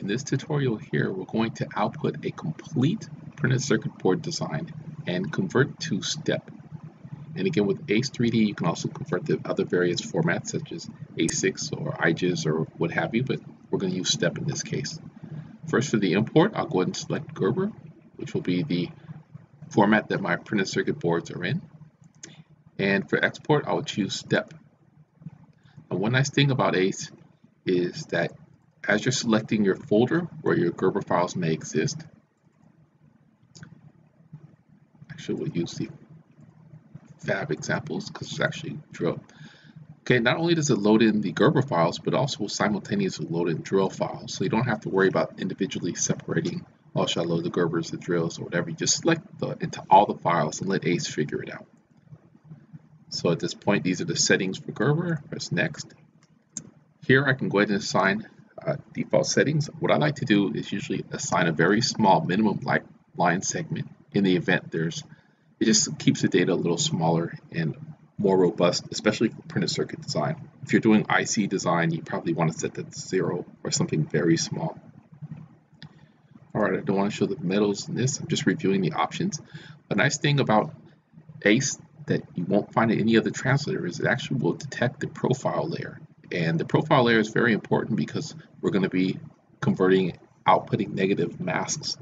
In this tutorial here, we're going to output a complete printed circuit board design and convert to STEP. And again, with ACE 3D, you can also convert to other various formats such as ACIS or IGES or what have you, but we're going to use STEP in this case. First for the import, I'll go ahead and select Gerber, which will be the format that my printed circuit boards are in. And for export, I'll choose STEP. Now, one nice thing about ACE is that as you're selecting your folder where your Gerber files may exist, actually we'll use the fab examples because it's actually drill. Okay, not only does it load in the Gerber files, but also will simultaneously load in drill files. So you don't have to worry about individually separating, oh, should I load the Gerbers, the drills, or whatever. You just select the, into all the files and let ACE figure it out. So at this point, these are the settings for Gerber. Press next. Here I can go ahead and assign uh, default settings. What I like to do is usually assign a very small minimum line segment in the event there's, it just keeps the data a little smaller and more robust, especially for printed circuit design. If you're doing IC design, you probably want to set that to zero or something very small. All right, I don't want to show the metals in this. I'm just reviewing the options. A nice thing about ACE that you won't find in any other translator is it actually will detect the profile layer. And the profile layer is very important because we're going to be converting, outputting negative masks.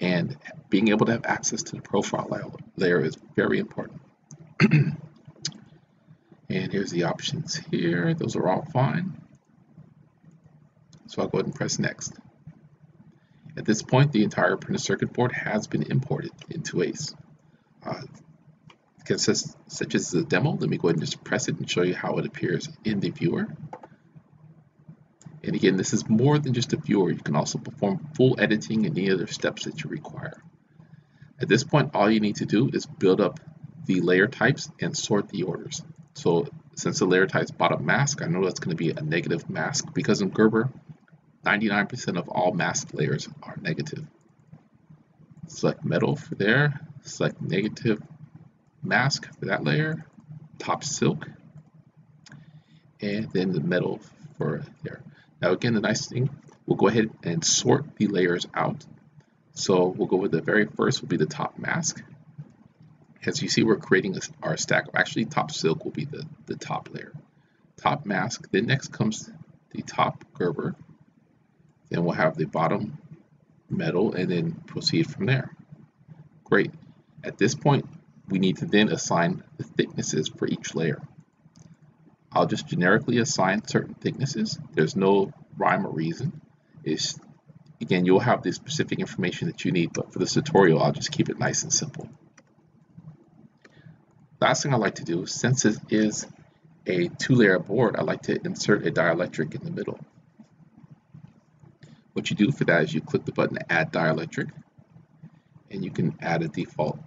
And being able to have access to the profile layer is very important. and here's the options here. Those are all fine. So I'll go ahead and press next. At this point, the entire printed circuit board has been imported into ACE. Uh, such as the demo. Let me go ahead and just press it and show you how it appears in the viewer. And again, this is more than just a viewer. You can also perform full editing and any other steps that you require. At this point, all you need to do is build up the layer types and sort the orders. So since the layer type is bottom mask, I know that's going to be a negative mask because in Gerber, 99% of all mask layers are negative. Select metal for there, select negative mask for that layer, top silk, and then the metal for there. Now again, the nice thing, we'll go ahead and sort the layers out. So we'll go with the very first will be the top mask. As you see, we're creating our stack. Actually, top silk will be the, the top layer. Top mask, then next comes the top Gerber. Then we'll have the bottom metal and then proceed from there. Great. At this point, we need to then assign the thicknesses for each layer. I'll just generically assign certain thicknesses. There's no rhyme or reason. It's, again, you'll have the specific information that you need, but for this tutorial, I'll just keep it nice and simple. Last thing I like to do, since this is a two-layer board, I like to insert a dielectric in the middle. What you do for that is you click the button Add Dielectric, and you can add a default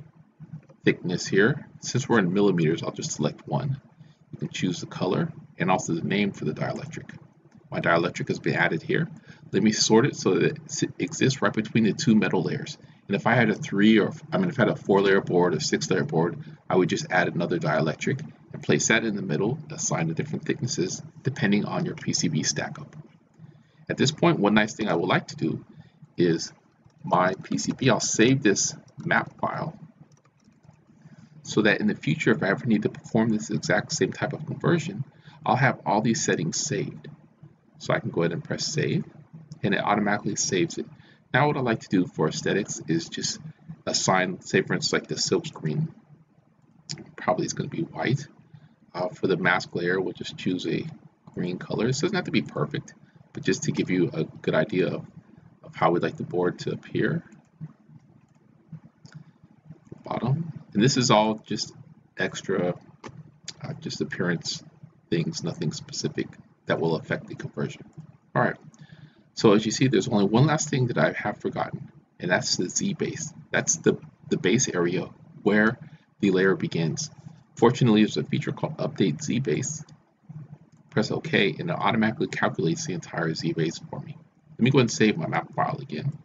thickness here. Since we're in millimeters, I'll just select one. You can choose the color and also the name for the dielectric. My dielectric has been added here. Let me sort it so that it exists right between the two metal layers. And if I had a three or, I mean, if I had a four layer board, a six layer board, I would just add another dielectric and place that in the middle, assign the different thicknesses depending on your PCB stack up. At this point, one nice thing I would like to do is my PCB, I'll save this map file so that in the future, if I ever need to perform this exact same type of conversion, I'll have all these settings saved. So I can go ahead and press save, and it automatically saves it. Now what I like to do for aesthetics is just assign, say for instance, like the silk screen, probably it's going to be white. Uh, for the mask layer, we'll just choose a green color. This doesn't have to be perfect, but just to give you a good idea of, of how we'd like the board to appear. Bottom, and this is all just extra, uh, just appearance things, nothing specific that will affect the conversion. All right, so as you see, there's only one last thing that I have forgotten, and that's the Z base. That's the, the base area where the layer begins. Fortunately, there's a feature called Update Z base. Press OK, and it automatically calculates the entire Z base for me. Let me go ahead and save my map file again.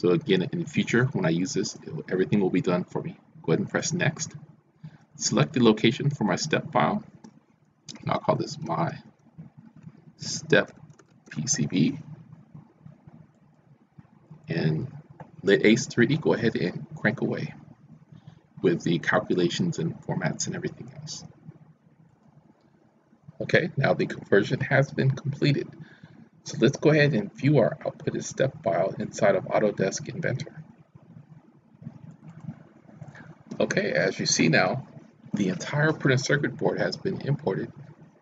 So again, in the future, when I use this, everything will be done for me. Go ahead and press next. Select the location for my step file. And I'll call this my step PCB. And let ACE3D go ahead and crank away with the calculations and formats and everything else. Okay, now the conversion has been completed. So let's go ahead and view our output as step file inside of Autodesk Inventor. Okay, as you see now, the entire printed circuit board has been imported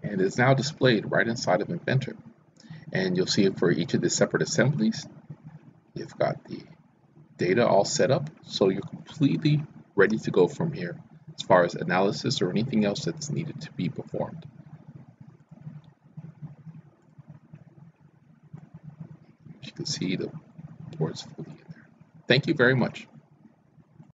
and is now displayed right inside of Inventor. And you'll see for each of the separate assemblies. You've got the data all set up, so you're completely ready to go from here as far as analysis or anything else that's needed to be performed. As you can see, the board's fully in there. Thank you very much.